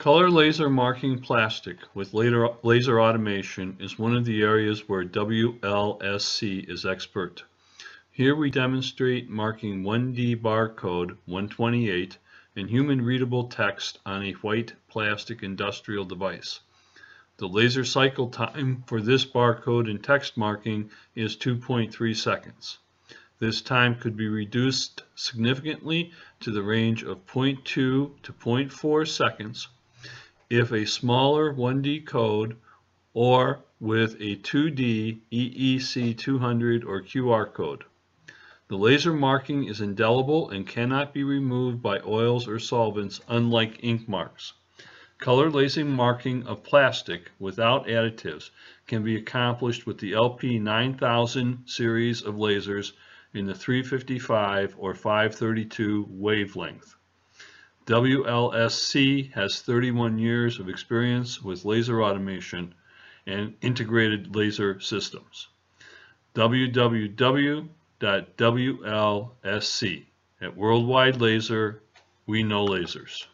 Color laser marking plastic with laser, automation is one of the areas where WLSC is expert. Here we demonstrate marking 1D barcode 128 and human readable text on a white plastic industrial device. The laser cycle time for this barcode and text marking is 2.3 seconds. This time could be reduced significantly to the range of 0.2 to 0.4 seconds if a smaller 1D code or with a 2D EEC 200 or QR code. The laser marking is indelible and cannot be removed by oils or solvents unlike ink marks. Color laser marking of plastic without additives can be accomplished with the LP 9000 series of lasers in the 355 or 532 wavelength. WLSC has 31 years of experience with laser automation and integrated laser systems. www.wlsc at Worldwide Laser, we know lasers.